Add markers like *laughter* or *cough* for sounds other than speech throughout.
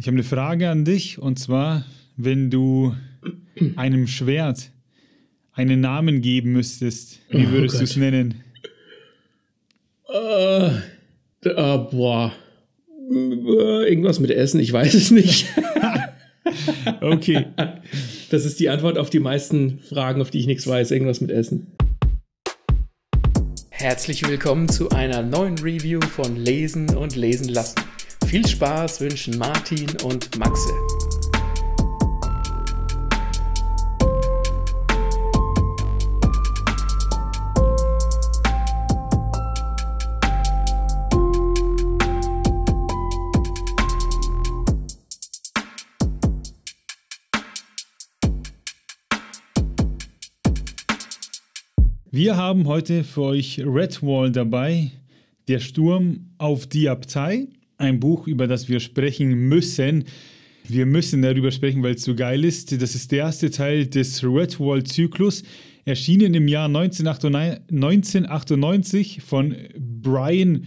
Ich habe eine Frage an dich und zwar, wenn du einem Schwert einen Namen geben müsstest, wie Oh würdest Gott. du es nennen? Äh, äh, boah. Äh, Irgendwas mit Essen, ich weiß es nicht. *laughs* Okay, Das ist die Antwort auf die meisten Fragen, auf die ich nichts weiß. Irgendwas mit Essen. Herzlich willkommen zu einer neuen Review von Lesen und Lesen lassen. Viel Spaß wünschen Martin und Maxe. wir haben heute für euch Redwall dabei, der Sturm auf die Abtei, ein Buch, über das wir sprechen müssen. Wir müssen darüber sprechen, weil es so geil ist. Das ist der erste Teil des Redwall-Zyklus, erschienen im Jahr 1998 von Brian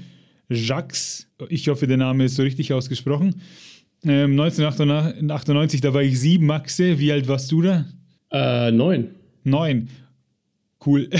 Jacques. Ich hoffe, der Name ist so richtig ausgesprochen. Ähm, 1998, da war ich sieben, Maxe. Wie alt warst du da? Äh, neun. Neun. Cool. *laughs*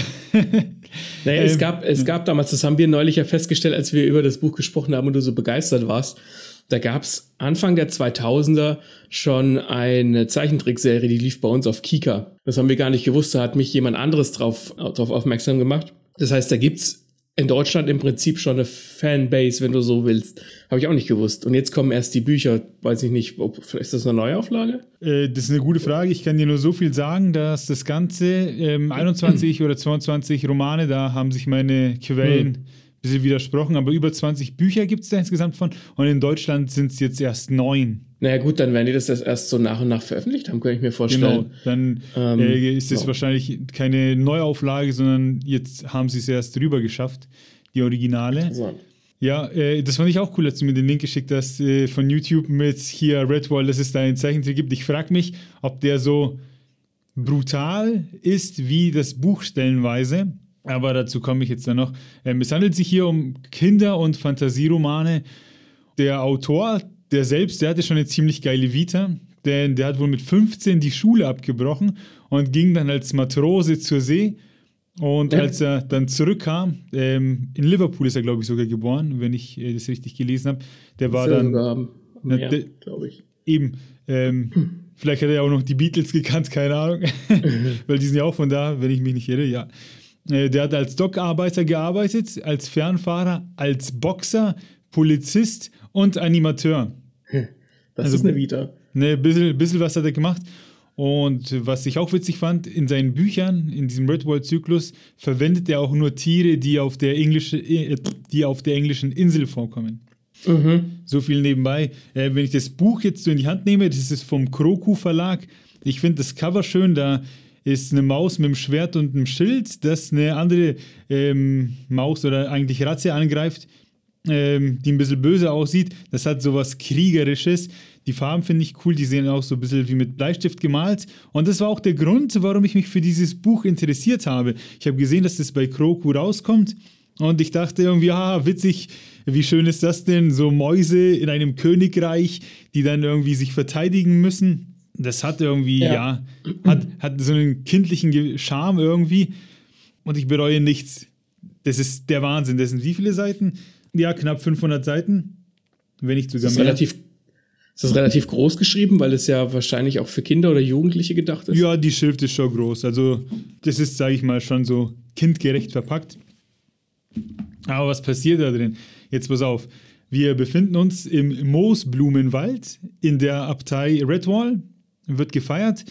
Naja, es, Ähm, gab, es gab damals, das haben wir neulich ja festgestellt, als wir über das Buch gesprochen haben und du so begeistert warst, da gab es Anfang der 2000er schon eine Zeichentrickserie, die lief bei uns auf Kika. Das haben wir gar nicht gewusst, da hat mich jemand anderes drauf, drauf aufmerksam gemacht. Das heißt, da gibt's in Deutschland im Prinzip schon eine Fanbase, wenn du so willst. Habe ich auch nicht gewusst. Und jetzt kommen erst die Bücher. Weiß ich nicht, ob, vielleicht ist das eine Neuauflage? Äh, das ist eine gute Frage. Ich kann dir nur so viel sagen, dass das Ganze ähm, *clears throat* 21 oder 22 Romane, da haben sich meine Quellen Hm. ein bisschen widersprochen, aber über 20 Bücher gibt es da insgesamt von und in Deutschland sind es jetzt erst neun. Naja gut, dann werden die das erst so nach und nach veröffentlicht haben, kann ich mir Genau, vorstellen. dann Ähm, äh, ist es ja. wahrscheinlich keine Neuauflage, sondern jetzt haben sie es erst rüber geschafft, die Originale. So. Ja, äh, das fand ich auch cool, dass du mir den Link geschickt hast äh, von YouTube mit hier Redwall, dass es da einen Zeichentrick gibt. Ich frage mich, ob der so brutal ist wie das Buch stellenweise. Aber dazu komme ich jetzt dann noch. Ähm, es handelt sich hier um Kinder- und Fantasieromane. Der Autor, der selbst, der hatte schon eine ziemlich geile Vita, denn der hat wohl mit 15 die Schule abgebrochen und ging dann als Matrose zur See. Und Ja. als er dann zurückkam, ähm, in Liverpool ist er, glaube ich, sogar geboren, wenn ich äh, das richtig gelesen habe. Der war dann sogar haben. Na, Mehr, de- glaube ich. eben, ähm, vielleicht hat er ja auch noch die Beatles gekannt, keine Ahnung, *laughs* weil die sind ja auch von da, wenn ich mich nicht irre, ja. Äh, der hat als Dockarbeiter gearbeitet, als Fernfahrer, als Boxer, Polizist und Animateur. Das Also- ist eine Vita. Ne, bisschen, bisschen was hat er gemacht. Und was ich auch witzig fand, in seinen Büchern, in diesem Redwall-Zyklus, verwendet er auch nur Tiere, die auf der, englische, äh, die auf der englischen Insel vorkommen. Mhm. So viel nebenbei. Äh, wenn ich das Buch jetzt so in die Hand nehme, das ist vom Kroku Verlag. Ich finde das Cover schön. Da ist eine Maus mit einem Schwert und einem Schild, das eine andere ähm, Maus oder eigentlich Ratze angreift, ähm, die ein bisschen böse aussieht. Das hat sowas Kriegerisches. Die Farben finde ich cool, die sehen auch so ein bisschen wie mit Bleistift gemalt. Und das war auch der Grund, warum ich mich für dieses Buch interessiert habe. Ich habe gesehen, dass das bei Kroku rauskommt. Und ich dachte irgendwie, ah, witzig, wie schön ist das denn? So Mäuse in einem Königreich, die dann irgendwie sich verteidigen müssen. Das hat irgendwie, ja, Ja. hat, hat so einen kindlichen Charme irgendwie. Und ich bereue nichts. Das ist der Wahnsinn. Das sind wie viele Seiten? Ja, knapp 500 Seiten. Wenn nicht sogar Das ist mehr. relativ, ist das relativ groß geschrieben, weil es ja wahrscheinlich auch für Kinder oder Jugendliche gedacht ist. Ja, die Schrift ist schon groß. Also, das ist, sage ich mal, schon so kindgerecht verpackt. Aber was passiert da drin? Jetzt pass auf. Wir befinden uns im Moosblumenwald in der Abtei Redwall. Wird gefeiert.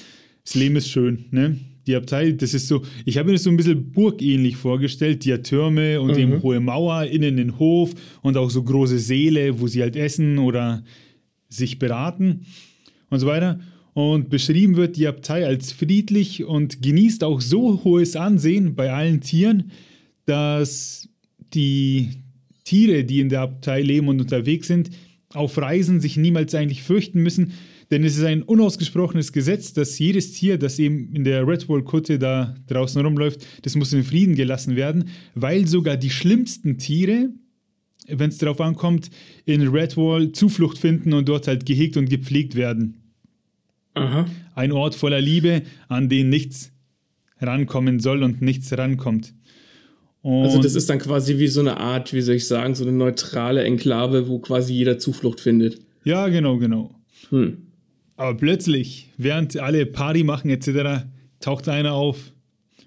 Das Leben ist schön, ne? Die Abtei, das ist so, ich habe mir das so ein bisschen burgähnlich vorgestellt. Die hat Türme und eben hohe Mauer, innen den Hof und auch so große Säle, wo sie halt essen oder sich beraten und so weiter. Und beschrieben wird die Abtei als friedlich und genießt auch so hohes Ansehen bei allen Tieren, dass die Tiere, die in der Abtei leben und unterwegs sind, auf Reisen sich niemals eigentlich fürchten müssen, denn es ist ein unausgesprochenes Gesetz, dass jedes Tier, das eben in der Redwall-Kutte da draußen rumläuft, das muss in Frieden gelassen werden, weil sogar die schlimmsten Tiere wenn es darauf ankommt, in Redwall Zuflucht finden und dort halt gehegt und gepflegt werden. Aha. Ein Ort voller Liebe, an den nichts rankommen soll und nichts rankommt. Und also das ist dann quasi wie so eine Art, wie soll ich sagen, so eine neutrale Enklave, wo quasi jeder Zuflucht findet. Ja, genau, genau. Hm. Aber plötzlich, während alle Party machen etc., taucht einer auf.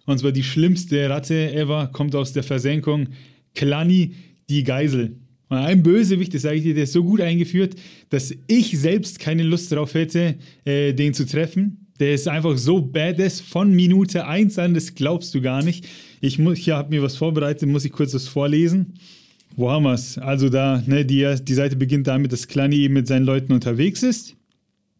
Und zwar die schlimmste Ratte ever, kommt aus der Versenkung. Klani, die Geisel. Und ein Bösewicht, das sage ich dir, der ist so gut eingeführt, dass ich selbst keine Lust darauf hätte, äh, den zu treffen. Der ist einfach so badass von Minute 1 an, das glaubst du gar nicht. Ich, ich habe mir was vorbereitet, muss ich kurz was vorlesen. Wo haben wir es? Also da, ne, die, die Seite beginnt damit, dass Klani eben mit seinen Leuten unterwegs ist.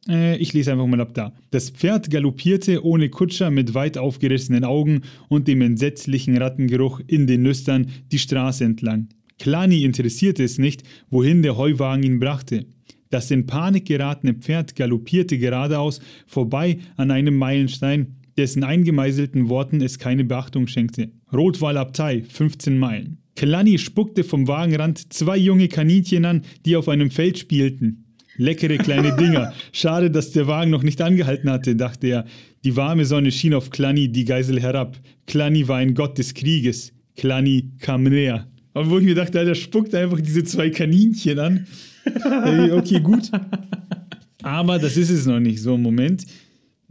Äh, ich lese einfach mal ab da. Das Pferd galoppierte ohne Kutscher mit weit aufgerissenen Augen und dem entsetzlichen Rattengeruch in den Nüstern die Straße entlang. Klani interessierte es nicht, wohin der Heuwagen ihn brachte. Das in Panik geratene Pferd galoppierte geradeaus vorbei an einem Meilenstein, dessen eingemeißelten Worten es keine Beachtung schenkte. Rotwallabtei, 15 Meilen. Klani spuckte vom Wagenrand zwei junge Kaninchen an, die auf einem Feld spielten. Leckere kleine Dinger. Schade, dass der Wagen noch nicht angehalten hatte, dachte er. Die warme Sonne schien auf Klani, die Geisel, herab. Klani war ein Gott des Krieges. Klani kam näher. Wo ich mir dachte, Alter, spuckt einfach diese zwei Kaninchen an. okay, gut. Aber das ist es noch nicht so im Moment.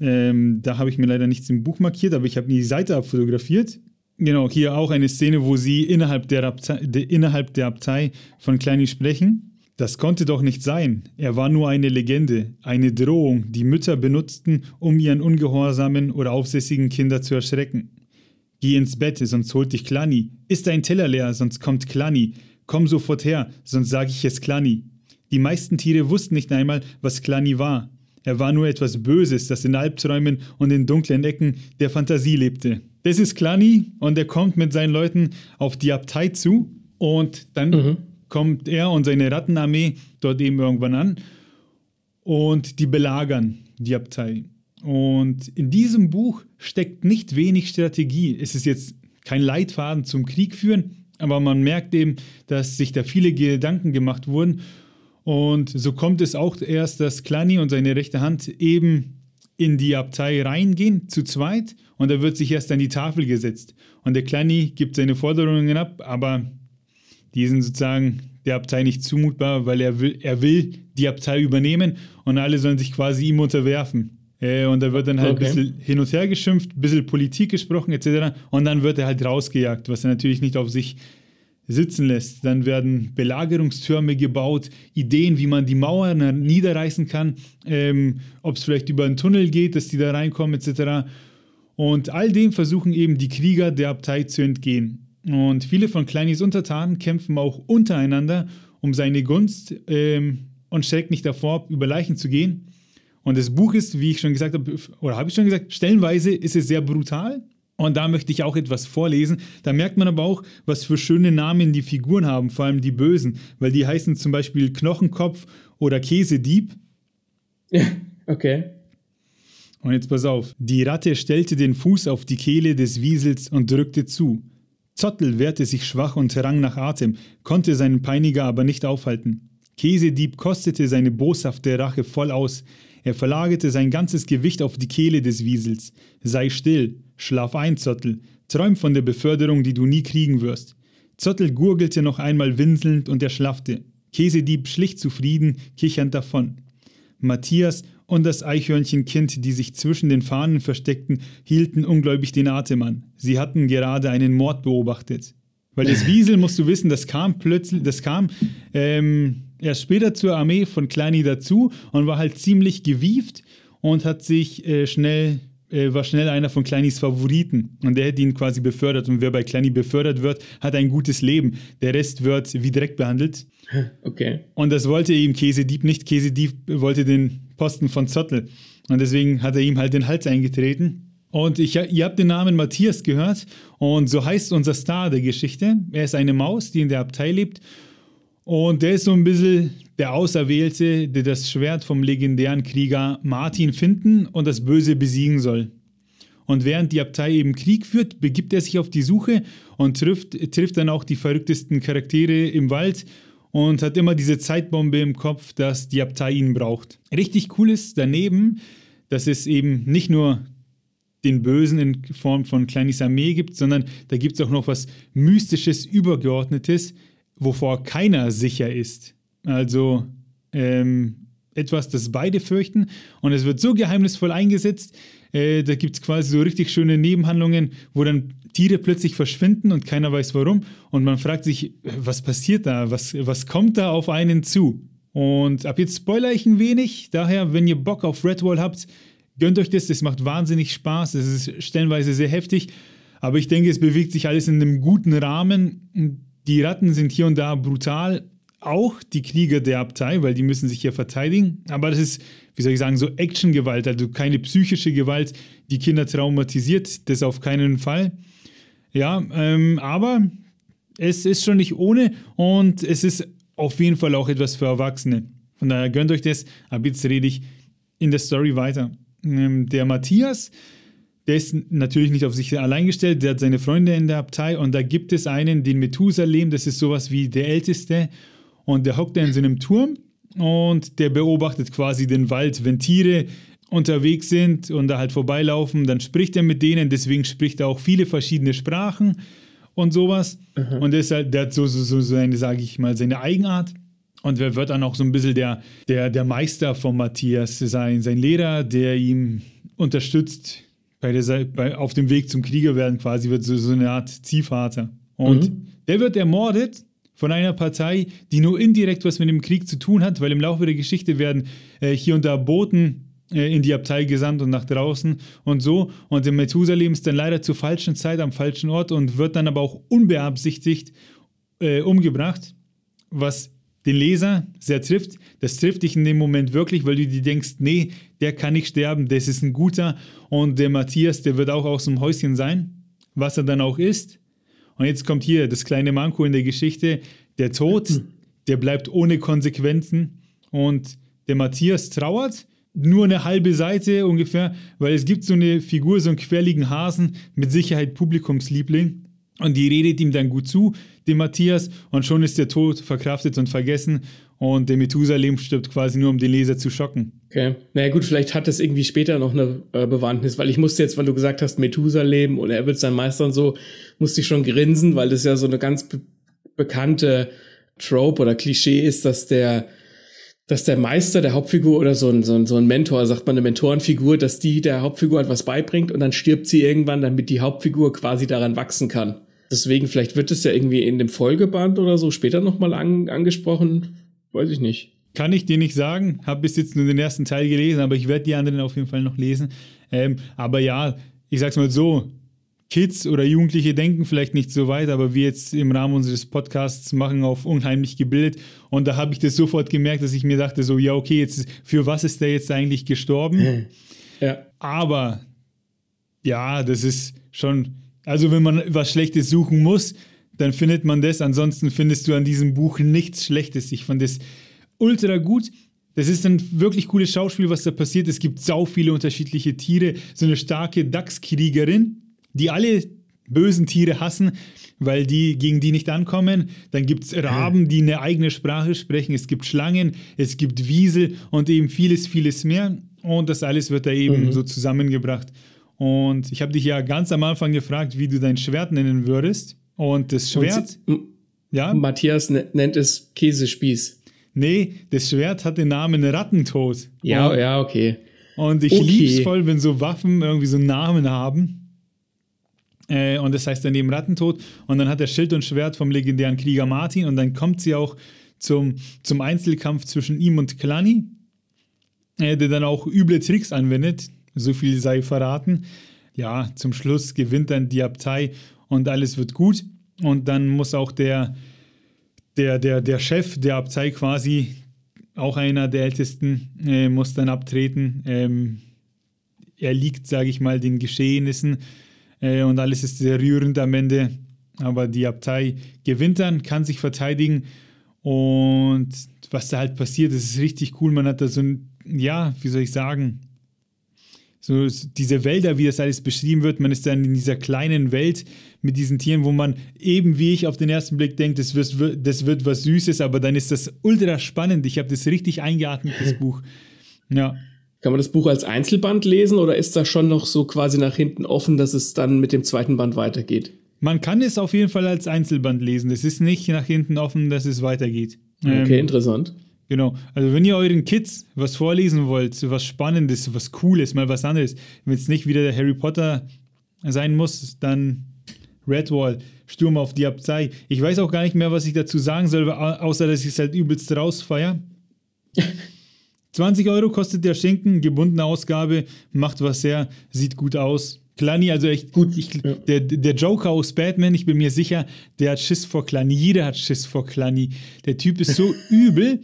Ähm, da habe ich mir leider nichts im Buch markiert, aber ich habe die Seite abfotografiert. Genau, hier auch eine Szene, wo sie innerhalb der, Abtei, de, innerhalb der Abtei von Kleini sprechen. Das konnte doch nicht sein. Er war nur eine Legende, eine Drohung, die Mütter benutzten, um ihren ungehorsamen oder aufsässigen Kinder zu erschrecken. Geh ins Bett, sonst holt dich Klani. Ist dein Teller leer, sonst kommt Klani. Komm sofort her, sonst sage ich es Klani. Die meisten Tiere wussten nicht einmal, was Klani war. Er war nur etwas Böses, das in Albträumen und in dunklen Ecken der Fantasie lebte. Das ist Klani und er kommt mit seinen Leuten auf die Abtei zu und dann mhm kommt er und seine Rattenarmee dort eben irgendwann an und die belagern die Abtei. Und in diesem Buch steckt nicht wenig Strategie. Es ist jetzt kein Leitfaden zum Krieg führen, aber man merkt eben, dass sich da viele Gedanken gemacht wurden. Und so kommt es auch erst, dass Klani und seine rechte Hand eben in die Abtei reingehen, zu zweit, und da wird sich erst an die Tafel gesetzt. Und der Klani gibt seine Forderungen ab, aber die sind sozusagen der Abtei nicht zumutbar, weil er will, er will die Abtei übernehmen und alle sollen sich quasi ihm unterwerfen. Äh, und da wird dann halt okay. ein bisschen hin und her geschimpft, ein bisschen Politik gesprochen etc. Und dann wird er halt rausgejagt, was er natürlich nicht auf sich sitzen lässt. Dann werden Belagerungstürme gebaut, Ideen, wie man die Mauern niederreißen kann, ähm, ob es vielleicht über einen Tunnel geht, dass die da reinkommen etc. Und all dem versuchen eben die Krieger der Abtei zu entgehen. Und viele von Kleinis Untertanen kämpfen auch untereinander um seine Gunst ähm, und schreckt nicht davor, über Leichen zu gehen. Und das Buch ist, wie ich schon gesagt habe, oder habe ich schon gesagt, stellenweise ist es sehr brutal. Und da möchte ich auch etwas vorlesen. Da merkt man aber auch, was für schöne Namen die Figuren haben, vor allem die Bösen, weil die heißen zum Beispiel Knochenkopf oder Käsedieb. *laughs* Okay. Und jetzt pass auf. Die Ratte stellte den Fuß auf die Kehle des Wiesels und drückte zu. Zottel wehrte sich schwach und rang nach Atem, konnte seinen Peiniger aber nicht aufhalten. Käsedieb kostete seine boshafte Rache voll aus. Er verlagerte sein ganzes Gewicht auf die Kehle des Wiesels. Sei still, schlaf ein, Zottel, träum von der Beförderung, die du nie kriegen wirst. Zottel gurgelte noch einmal winselnd und erschlaffte. Käsedieb schlich zufrieden, kichernd davon. Matthias und das Eichhörnchenkind, die sich zwischen den Fahnen versteckten, hielten ungläubig den Atem an. Sie hatten gerade einen Mord beobachtet. Weil das Wiesel, musst du wissen, das kam plötzlich, das kam ähm, erst später zur Armee von Kleini dazu und war halt ziemlich gewieft und hat sich äh, schnell, äh, war schnell einer von Kleinis Favoriten. Und der hätte ihn quasi befördert. Und wer bei Kleini befördert wird, hat ein gutes Leben. Der Rest wird wie Dreck behandelt. *laughs* Okay. Und das wollte eben Käsedieb nicht. Käsedieb wollte den Posten von Zottel. Und deswegen hat er ihm halt den Hals eingetreten. Und ich, ihr habt den Namen Matthias gehört. Und so heißt unser Star der Geschichte. Er ist eine Maus, die in der Abtei lebt. Und der ist so ein bisschen der Auserwählte, der das Schwert vom legendären Krieger Martin finden und das Böse besiegen soll. Und während die Abtei eben Krieg führt, begibt er sich auf die Suche und trifft, trifft dann auch die verrücktesten Charaktere im Wald und hat immer diese Zeitbombe im Kopf, dass die Abtei ihn braucht. Richtig cool ist daneben, dass es eben nicht nur den Bösen in Form von Kleinis Armee gibt, sondern da gibt es auch noch was Mystisches, Übergeordnetes, wovor keiner sicher ist. Also ähm, etwas, das beide fürchten. Und es wird so geheimnisvoll eingesetzt, äh, da gibt es quasi so richtig schöne Nebenhandlungen, wo dann Tiere plötzlich verschwinden und keiner weiß warum. Und man fragt sich, was passiert da, was, was kommt da auf einen zu? Und ab jetzt spoiler ich ein wenig, daher, wenn ihr Bock auf Redwall habt, gönnt euch das, das macht wahnsinnig Spaß, es ist stellenweise sehr heftig, aber ich denke, es bewegt sich alles in einem guten Rahmen. Die Ratten sind hier und da brutal, auch die Krieger der Abtei, weil die müssen sich ja verteidigen. Aber das ist, wie soll ich sagen, so Actiongewalt, also keine psychische Gewalt, die Kinder traumatisiert, das auf keinen Fall. Ja, ähm, aber es ist schon nicht ohne und es ist auf jeden Fall auch etwas für Erwachsene. Von daher gönnt euch das. Aber jetzt rede ich in der Story weiter. Ähm, der Matthias, der ist natürlich nicht auf sich allein gestellt, der hat seine Freunde in der Abtei und da gibt es einen, den Methusalem, das ist sowas wie der Älteste und der hockt da in so einem Turm und der beobachtet quasi den Wald. Wenn Tiere unterwegs sind und da halt vorbeilaufen, dann spricht er mit denen. Deswegen spricht er auch viele verschiedene Sprachen und sowas. Mhm. Und deshalb, der hat so, so, so seine, sage ich mal, seine Eigenart. Und wer wird dann auch so ein bisschen der, der, der Meister von Matthias sein, sein Lehrer, der ihm unterstützt bei der, bei, auf dem Weg zum Krieger werden, quasi wird so, so eine Art Ziehvater. Und mhm. der wird ermordet von einer Partei, die nur indirekt was mit dem Krieg zu tun hat, weil im Laufe der Geschichte werden äh, hier und da Boten äh, in die Abtei gesandt und nach draußen und so. Und der Methusalem ist dann leider zur falschen Zeit am falschen Ort und wird dann aber auch unbeabsichtigt äh, umgebracht, was den Leser sehr trifft. Das trifft dich in dem Moment wirklich, weil du dir denkst, nee, der kann nicht sterben, das ist ein guter. Und der Matthias, der wird auch aus dem Häuschen sein, was er dann auch ist. Und jetzt kommt hier das kleine Manko in der Geschichte. Der Tod, der bleibt ohne Konsequenzen. Und der Matthias trauert nur eine halbe Seite ungefähr, weil es gibt so eine Figur, so einen querligen Hasen, mit Sicherheit Publikumsliebling. Und die redet ihm dann gut zu, dem Matthias, und schon ist der Tod verkraftet und vergessen. Und der Methusalem stirbt quasi nur, um den Leser zu schocken. Okay. Naja, gut, vielleicht hat das irgendwie später noch eine äh, Bewandtnis, weil ich musste jetzt, weil du gesagt hast, Methusalem und er wird sein Meister und so, musste ich schon grinsen, weil das ja so eine ganz be bekannte Trope oder Klischee ist, dass der, dass der Meister der Hauptfigur oder so ein, so ein, so ein Mentor, sagt man eine Mentorenfigur, dass die der Hauptfigur etwas beibringt und dann stirbt sie irgendwann, damit die Hauptfigur quasi daran wachsen kann. Deswegen, vielleicht wird es ja irgendwie in dem Folgeband oder so später nochmal an, angesprochen. Weiß ich nicht. Kann ich dir nicht sagen. Habe bis jetzt nur den ersten Teil gelesen, aber ich werde die anderen auf jeden Fall noch lesen. Ähm, aber ja, ich sag's mal so: Kids oder Jugendliche denken vielleicht nicht so weit, aber wir jetzt im Rahmen unseres Podcasts machen auf unheimlich gebildet. Und da habe ich das sofort gemerkt, dass ich mir dachte: so, ja, okay, jetzt für was ist der jetzt eigentlich gestorben? Ja. Aber ja, das ist schon. Also, wenn man was Schlechtes suchen muss, dann findet man das. Ansonsten findest du an diesem Buch nichts Schlechtes. Ich fand das ultra gut. Das ist ein wirklich cooles Schauspiel, was da passiert. Es gibt sau viele unterschiedliche Tiere. So eine starke Dachskriegerin, die alle bösen Tiere hassen, weil die gegen die nicht ankommen. Dann gibt es Raben, die eine eigene Sprache sprechen. Es gibt Schlangen, es gibt Wiesel und eben vieles, vieles mehr. Und das alles wird da eben mhm. so zusammengebracht. Und ich habe dich ja ganz am Anfang gefragt, wie du dein Schwert nennen würdest. Und das Schwert. Und, ja? Matthias nennt es Käsespieß. Nee, das Schwert hat den Namen Rattentod. Ja, und, ja, okay. Und ich okay. lieb's voll, wenn so Waffen irgendwie so einen Namen haben. Äh, und das heißt dann eben Rattentod. Und dann hat er Schild und Schwert vom legendären Krieger Martin. Und dann kommt sie auch zum, zum Einzelkampf zwischen ihm und Klani, äh, der dann auch üble Tricks anwendet. So viel sei verraten. Ja, zum Schluss gewinnt dann die Abtei und alles wird gut. Und dann muss auch der, der, der, der Chef der Abtei quasi, auch einer der Ältesten, äh, muss dann abtreten. Ähm, er liegt, sage ich mal, den Geschehnissen äh, und alles ist sehr rührend am Ende. Aber die Abtei gewinnt dann, kann sich verteidigen und was da halt passiert, das ist richtig cool. Man hat da so ein, ja, wie soll ich sagen, so diese Wälder, wie das alles beschrieben wird. Man ist dann in dieser kleinen Welt mit diesen Tieren, wo man eben wie ich auf den ersten Blick denkt, das wird, das wird was Süßes, aber dann ist das ultra spannend. Ich habe das richtig eingeatmet, das *laughs* Buch. Ja. Kann man das Buch als Einzelband lesen oder ist das schon noch so quasi nach hinten offen, dass es dann mit dem zweiten Band weitergeht? Man kann es auf jeden Fall als Einzelband lesen. Es ist nicht nach hinten offen, dass es weitergeht. Okay, ähm, interessant. Genau. Also wenn ihr euren Kids was vorlesen wollt, was Spannendes, was Cooles, mal was anderes, wenn es nicht wieder der Harry Potter sein muss, dann Redwall, Sturm auf die Abtei. Ich weiß auch gar nicht mehr, was ich dazu sagen soll, außer dass ich es halt übelst rausfeier. *laughs* 20 Euro kostet der Schinken, gebundene Ausgabe, macht was her, sieht gut aus. Klani, also echt gut. Ich, ja. der, der Joker aus Batman, ich bin mir sicher, der hat Schiss vor Klani. Jeder hat Schiss vor Klani. Der Typ ist so *laughs* übel.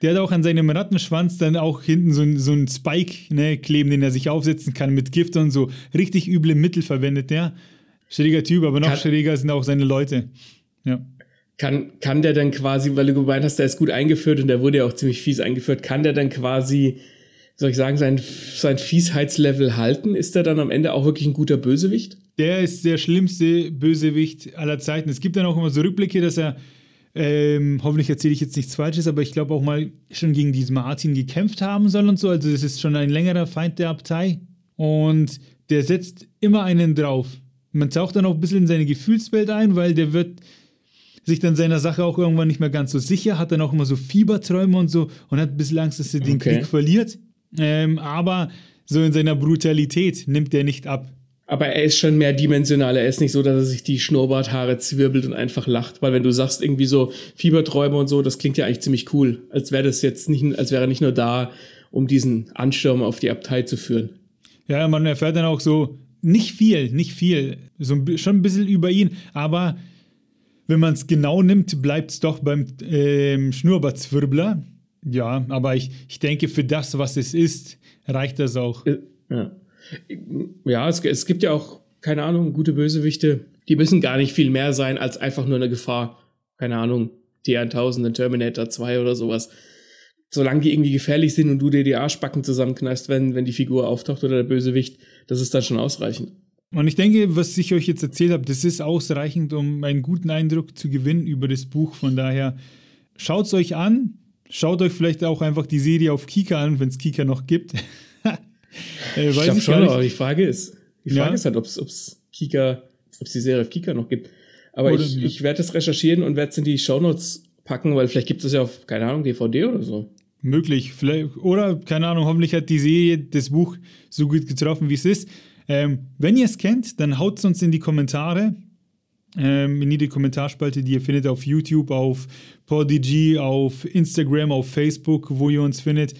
Der hat auch an seinem Rattenschwanz dann auch hinten so, so einen Spike ne, kleben, den er sich aufsetzen kann mit Gift und so. Richtig üble Mittel verwendet der. Schräger Typ, aber noch kann, schräger sind auch seine Leute. Ja. Kann, kann der dann quasi, weil du gemeint hast, der ist gut eingeführt und der wurde ja auch ziemlich fies eingeführt, kann der dann quasi, soll ich sagen, sein, sein Fiesheitslevel halten? Ist der dann am Ende auch wirklich ein guter Bösewicht? Der ist der schlimmste Bösewicht aller Zeiten. Es gibt dann auch immer so Rückblicke, dass er ähm, hoffentlich erzähle ich jetzt nichts Falsches, aber ich glaube auch mal schon gegen diesen Martin gekämpft haben soll und so. Also das ist schon ein längerer Feind der Abtei. Und der setzt immer einen drauf. Man taucht dann auch ein bisschen in seine Gefühlswelt ein, weil der wird sich dann seiner Sache auch irgendwann nicht mehr ganz so sicher, hat dann auch immer so Fieberträume und so und hat ein bisschen Angst, dass er den okay. Krieg verliert. Ähm, aber so in seiner Brutalität nimmt er nicht ab. Aber er ist schon mehrdimensional. Er ist nicht so, dass er sich die Schnurrbarthaare zwirbelt und einfach lacht. Weil wenn du sagst, irgendwie so Fieberträume und so, das klingt ja eigentlich ziemlich cool. Als wäre das jetzt nicht, als wäre er nicht nur da, um diesen Ansturm auf die Abtei zu führen. Ja, man erfährt dann auch so, nicht viel, nicht viel. So schon ein bisschen über ihn. Aber wenn man es genau nimmt, bleibt es doch beim ähm, Schnurrbartzwirbler. Ja, aber ich, ich denke, für das, was es ist, reicht das auch. Ja ja, es, es gibt ja auch, keine Ahnung, gute Bösewichte, die müssen gar nicht viel mehr sein als einfach nur eine Gefahr. Keine Ahnung, T1000, Terminator 2 oder sowas. Solange die irgendwie gefährlich sind und du dir die Arschbacken zusammenknallst, wenn, wenn die Figur auftaucht oder der Bösewicht, das ist dann schon ausreichend. Und ich denke, was ich euch jetzt erzählt habe, das ist ausreichend, um einen guten Eindruck zu gewinnen über das Buch. Von daher schaut es euch an. Schaut euch vielleicht auch einfach die Serie auf Kika an, wenn es Kika noch gibt. *laughs* Äh, ich glaube schon, aber die Frage ist, die Frage ja. ist halt, ob es Kika, ob es die Serie auf Kika noch gibt. Aber oder ich, ich werde das recherchieren und werde es in die Shownotes packen, weil vielleicht gibt es ja auf, keine Ahnung, DVD oder so. Möglich. Vielleicht, oder, keine Ahnung, hoffentlich hat die Serie das Buch so gut getroffen, wie es ist. Ähm, wenn ihr es kennt, dann haut es uns in die Kommentare. Ähm, in die Kommentarspalte, die ihr findet auf YouTube, auf Podigy, auf Instagram, auf Facebook, wo ihr uns findet.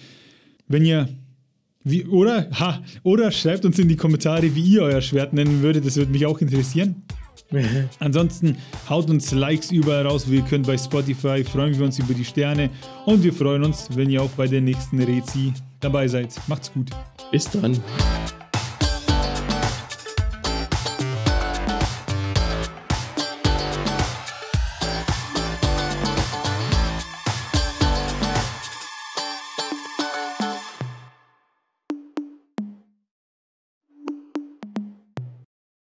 Wenn ihr wie, oder, ha, oder schreibt uns in die Kommentare, wie ihr euer Schwert nennen würdet. Das würde mich auch interessieren. *laughs* Ansonsten haut uns Likes überall raus. Wir können bei Spotify freuen wir uns über die Sterne und wir freuen uns, wenn ihr auch bei der nächsten Rezi dabei seid. Macht's gut. Bis dann.